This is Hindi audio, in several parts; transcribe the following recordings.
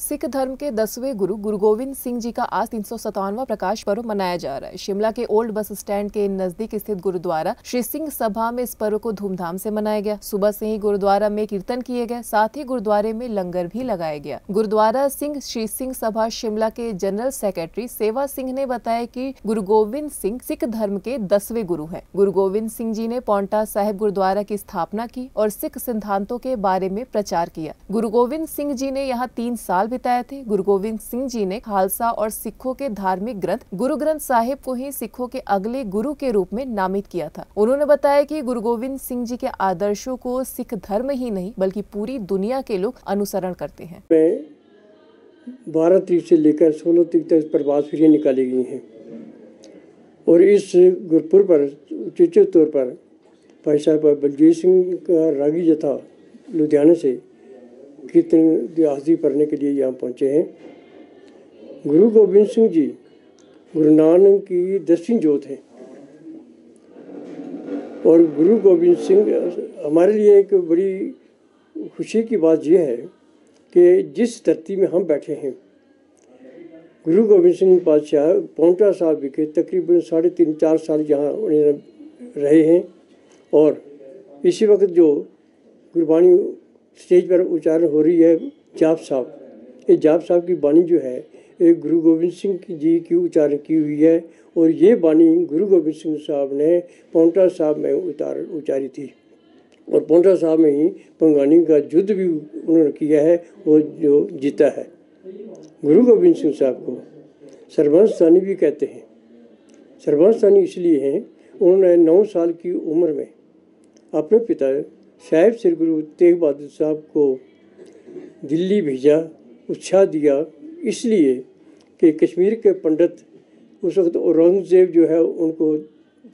सिख धर्म के दसवें गुरु गुरु गोविंद सिंह जी का आज तीन प्रकाश पर्व मनाया जा रहा है। शिमला के ओल्ड बस स्टैंड के नज़दीक स्थित गुरुद्वारा श्री सिंह सभा में इस पर्व को धूमधाम से मनाया गया। सुबह से ही गुरुद्वारा में कीर्तन किए गए, साथ ही गुरुद्वारे में लंगर भी लगाया गया। गुरुद्वारा सिंह श्री सिंह सभा शिमला के जनरल सेक्रेटरी सेवा सिंह ने बताया की गुरु गोविंद सिंह सिख धर्म के दसवें गुरु है। गुरु गोविंद सिंह जी ने पौंटा साहिब गुरुद्वारा की स्थापना की और सिख सिद्धांतों के बारे में प्रचार किया। गुरु गोविंद सिंह जी ने यहाँ तीन साल बिताए थे। गुरु गोविंद सिंह जी ने खालसा और सिखों के धार्मिक ग्रंथ गुरु ग्रंथ साहिब को ही सिखों के अगले गुरु के रूप में नामित किया था। उन्होंने बताया कि गुरु गोविंद सिंह जी के आदर्शों को सिख धर्म ही नहीं, बल्कि पूरी दुनिया के लोग अनुसरण करते हैं। बारह तारीख से लेकर सोलह तारीख तक फेरियाँ निकाली गई हैं। और इस गुरपुर पर, उचित तौर पर, भाई साहब, बलजीत सिंह का रागी जथा लुधियाना से कीर्तन हाजिरी पढ़ने के लिए यहाँ पहुँचे हैं। गुरु गोविंद सिंह जी, गुरु नानक की दसवीं जोत है। और गुरु गोविंद सिंह, हमारे लिए एक बड़ी खुशी की बात यह है कि जिस धरती में हम बैठे हैं, गुरु गोविंद सिंह पातशाह पौंटा साहब विखे तकरीबन साढ़े तीन, चार साल यहाँ उन्हें रहे हैं। और इसी वक्त जो गुरबाणी स्टेज पर उच्चारण हो रही है जाप साहब। ये जाप साहब की बाणी जो है, ये गुरु गोविंद सिंह जी की उच्चारण की हुई है और ये बाणी गुरु गोविंद सिंह साहब ने पौंटा साहब में उतार, उचारी थी। और पौंटा साहब में ही पंगानी का युद्ध भी उन्होंने किया है, वो जो जीता है। गुरु गोविंद सिंह साहब को सर्वंस्थानी भी कहते हैं। सर्वंस्थानी इसलिए हैं, उन्होंने नौ साल की उम्र में अपने पिता साहिब श्री गुरु तेग बहादुर साहब को दिल्ली भेजा, उत्साह दिया, इसलिए कि कश्मीर के पंडित उस वक्त औरंगज़ेब जो है उनको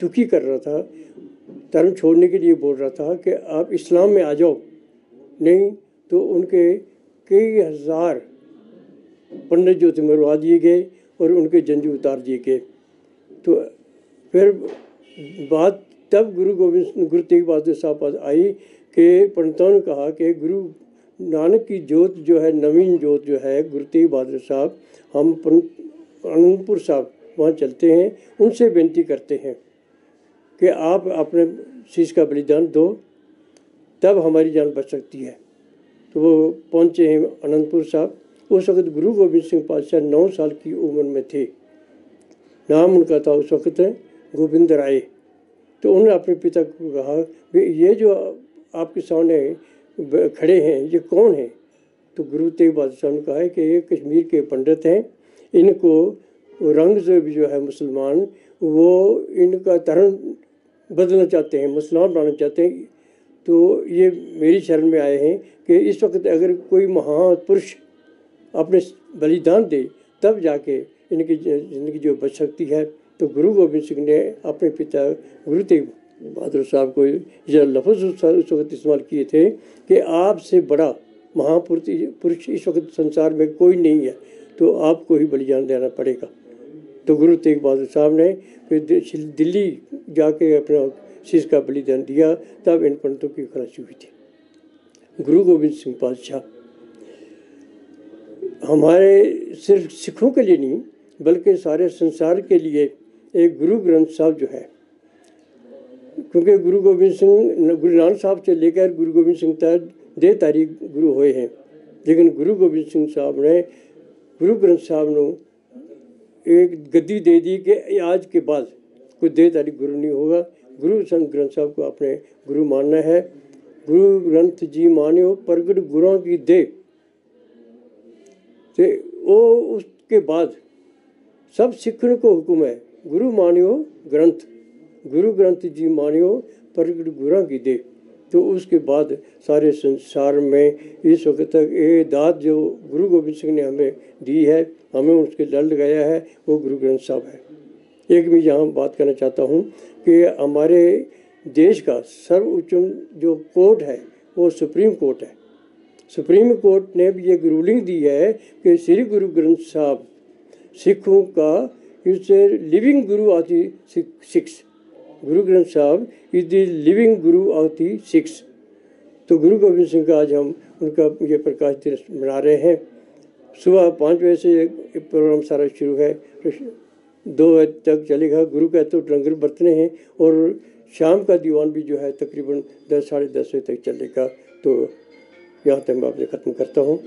दुखी कर रहा था, धर्म छोड़ने के लिए बोल रहा था कि आप इस्लाम में आ जाओ। नहीं तो उनके कई हज़ार पंडित जो थे मरवा दिए गए और उनके जंजू उतार दिए गए। तो फिर बात तब गुरु गोविंद, गुरु तेग बहादुर साहब आई कि पंडितों ने कहा कि गुरु नानक की जोत जो है, नवीन जोत जो है गुरु तेग बहादुर साहब, हम अनंतपुर साहब वहाँ चलते हैं, उनसे बेनती करते हैं कि आप अपने शीश का बलिदान दो, तब हमारी जान बच सकती है। तो वो पहुँचे हैं अनंतपुर साहब। उस वक्त गुरु गोविंद सिंह पातशाह नौ साल की उम्र में थे। नाम उनका था उस वक्त गोविंद राय। तो उन्होंने अपने पिता को कहा ये जो आपके सामने खड़े हैं, ये कौन है? तो गुरु तेग बहादुर ने कहा है कि ये कश्मीर के पंडित हैं। इनको रंग जो है मुसलमान, वो इनका धर्म बदलना चाहते हैं, मुसलमान बनाना चाहते हैं। तो ये मेरी शरण में आए हैं कि इस वक्त अगर कोई महापुरुष अपने बलिदान दे, तब जाके इनकी ज़िंदगी जो बच सकती है। तो गुरु गोबिंद सिंह ने अपने पिता गुरु तेग बहादुर साहब को यह लफ्ज़ उस वक्त इस्तेमाल किए थे कि आपसे बड़ा महापुरुष पुरुष इस वक्त संसार में कोई नहीं है तो आपको ही बलिदान देना पड़ेगा। तो गुरु तेग बहादुर साहब ने फिर दिल्ली जाके अपना शीश का बलिदान दिया, तब इन पंडितों की खलासी हुई थी। गुरु गोविंद सिंह पातशाह, हमारे सिर्फ़ सिखों के लिए नहीं, बल्कि सारे संसार के लिए एक गुरु ग्रंथ साहब जो है क्योंकि गुरु गोविंद सिंह गुरु नानक साहब से लेकर गुरु गोविंद सिंह तक दे तारीख गुरु हुए हैं। लेकिन गुरु गोविंद सिंह साहब ने, गुरु ग्रंथ साहब ने एक गद्दी दे दी कि आज के बाद कोई दे तारीख गुरु नहीं होगा। गुरु संत ग्रंथ साहब को अपने गुरु मानना है। गुरु ग्रंथ जी मान्यो, प्रगट गुरुओं की दे ते वो उसके बाद सब सिखने को हुक्म है। गुरु मान्यो ग्रंथ। गुरु ग्रंथ जी मानियो, प्रगट गुरा की दे तो उसके बाद सारे संसार में इस वक्त तक ये दाद जो गुरु गोविंद सिंह ने हमें दी है, हमें उसके लड़ लगाया है, वो गुरु ग्रंथ साहब है। एक भी यहाँ बात करना चाहता हूँ कि हमारे देश का सर्वोच्च जो कोर्ट है, वो सुप्रीम कोर्ट है। सुप्रीम कोर्ट ने भी एक रूलिंग दी है कि श्री गुरु ग्रंथ साहब सिखों का इससे लिविंग गुरु आती Sikhs Guru Granth Sahib is the living guru of the Sikhs. तो गुरु गोविंद सिंह का आज हम उनका ये प्रकाश दिवस मना रहे हैं। सुबह पाँच बजे से प्रोग्राम सारा शुरू है। दो बजे तक चलेगा। गुरु का तो लंगर बरतने हैं और शाम का दीवान भी जो है तकरीबन दस, साढ़े दस बजे तक चलेगा। तो यहाँ तक मैं अपने ख़त्म करता हूँ।